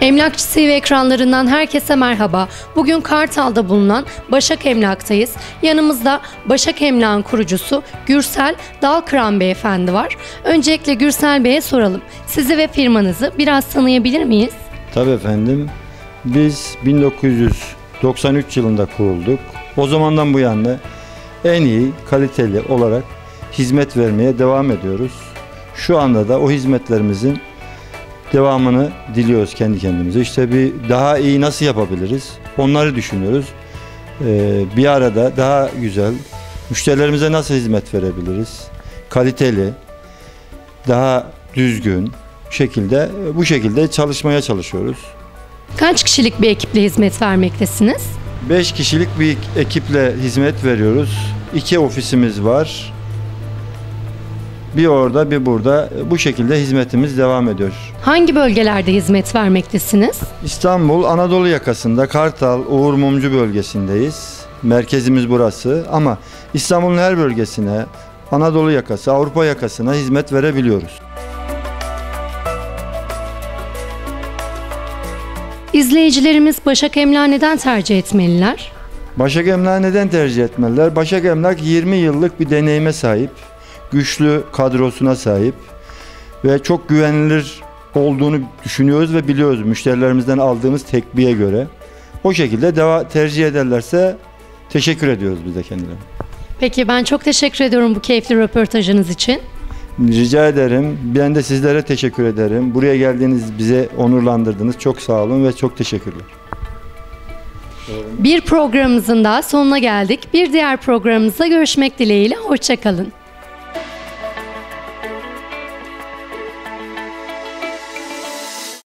Emlakçı TV ekranlarından herkese merhaba. Bugün Kartal'da bulunan Başak Emlak'tayız. Yanımızda Başak Emlak'ın kurucusu Gürsel Dalkıran Beyefendi var. Öncelikle Gürsel Bey'e soralım. Sizi ve firmanızı biraz tanıyabilir miyiz? Tabii efendim. Biz 1993 yılında kurulduk. O zamandan bu yana en iyi, kaliteli olarak hizmet vermeye devam ediyoruz. Şu anda da o hizmetlerimizin devamını diliyoruz kendi kendimize. İşte bir daha iyi nasıl yapabiliriz? Onları düşünüyoruz. Ee, bir arada daha güzel müşterilerimize nasıl hizmet verebiliriz? Kaliteli, daha düzgün şekilde bu şekilde çalışmaya çalışıyoruz. Kaç kişilik bir ekiple hizmet vermektesiniz? 5 kişilik bir ekiple hizmet veriyoruz. İki ofisimiz var. Bir orada bir burada. Bu şekilde hizmetimiz devam ediyor. Hangi bölgelerde hizmet vermektesiniz? İstanbul Anadolu yakasında Kartal Uğur Mumcu bölgesindeyiz. Merkezimiz burası ama İstanbul'un her bölgesine Anadolu yakası, Avrupa yakasına hizmet verebiliyoruz. İzleyicilerimiz Başak Emlak'ı neden tercih etmeliler? Başak Emlak neden tercih etmeliler? Başak Emlak 20 yıllık bir deneyime sahip, güçlü kadrosuna sahip ve çok güvenilir olduğunu düşünüyoruz ve biliyoruz müşterilerimizden aldığımız tekbiye göre. O şekilde deva tercih ederlerse teşekkür ediyoruz biz de kendilerine. Peki ben çok teşekkür ediyorum bu keyifli röportajınız için. Rica ederim. Ben de sizlere teşekkür ederim. Buraya geldiğiniz bize onurlandırdınız. Çok sağ olun ve çok teşekkürler. Bir programımızın daha sonuna geldik. Bir diğer programımızda görüşmek dileğiyle. Hoşçakalın.